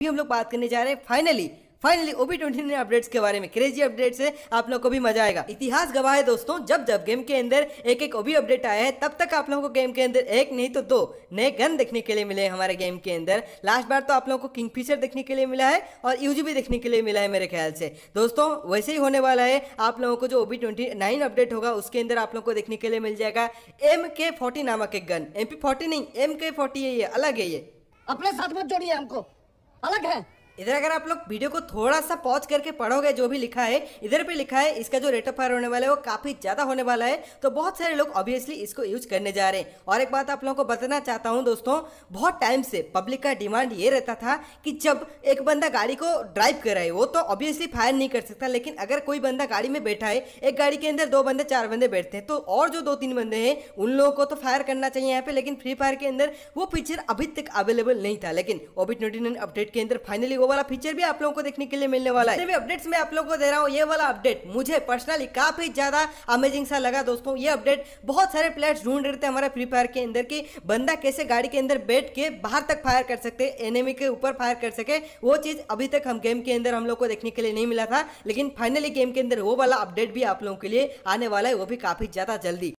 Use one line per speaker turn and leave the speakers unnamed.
अभी हम लोग बात करने जा रहे हैं finally finally OB twenty nine updates के बारे में। क्रेजी अपडेट से आप लोग को भी मज़ा आएगा। इतिहास गवाह है दोस्तों, जब जब गेम के अंदर एक एक ओबी अपडेट आया है, तब तक आप लोगों को गेम के अंदर एक नहीं तो दो नए गन देखने के लिए मिले हैं हमारे गेम के अंदर। लास्ट बार तो आप लोगों को किंग फिशर देखने के लिए मिला है और यूजी भी देखने के लिए मिला है मेरे ख्याल से। दोस्तों, वैसे ही होने वाला है, आप लोगों को जो ओबी ट्वेंटी अपडेट होगा, उसके अंदर आप लोगों को देखने के लिए मिल जाएगा एम के नामक एक गन एम नहीं एम के है ये, अलग है ये।
अपने साथ मत जोड़िए हमको। अलग है।
इधर अगर आप लोग वीडियो को थोड़ा सा पॉज करके पढ़ोगे, जो भी लिखा है, इधर पे लिखा है, इसका जो रेट ऑफ़ फायर होने वाला है, वो काफ़ी ज़्यादा होने वाला है तो बहुत सारे लोग ऑब्वियसली इसको यूज़ करने जा रहे हैं। और एक बात आप लोगों को बताना चाहता हूँ दोस्तों, बहुत टाइम से पब्लिक का डिमांड ये रहता था कि जब एक बंदा गाड़ी को ड्राइव कर रहा है वो तो ऑब्वियसली फायर नहीं कर सकता, लेकिन अगर कोई बंदा गाड़ी में बैठा है, एक गाड़ी के अंदर दो बंदे, चार बंदे बैठते हैं तो और जो दो तीन बंदे हैं, उन लोगों को तो फायर करना चाहिए यहाँ पे, लेकिन फ्री फायर के अंदर वो फीचर अभी तक अवेलेबल नहीं था, लेकिन ओबी ट्वेंटी अपडेट के अंदर फाइनली वो वाला फीचर भी आप लोगों को देखने के लिए मिलने वाला है। अपडेट्स में आप लोगों को दे रहा हूँ, ये वाला अपडेट मुझे पर्सनली काफ़ी ज़्यादा अमेजिंग सा लगा दोस्तों। ये अपडेट बहुत सारे प्लेयर्स ढूंढ रहे थे हमारे फ्री फायर के अंदर की बंदा कैसे गाड़ी के अंदर बैठ के बाहर तक फायर कर सकते एनिमी के ऊपर फायर कर सके। वो चीज़ अभी तक हम गेम के अंदर हम लोग को देखने के लिए नहीं मिला था, लेकिन फाइनली गेम के अंदर वो वाला अपडेट भी आप लोगों के लिए आने वाला है, वो भी काफ़ी ज़्यादा जल्दी।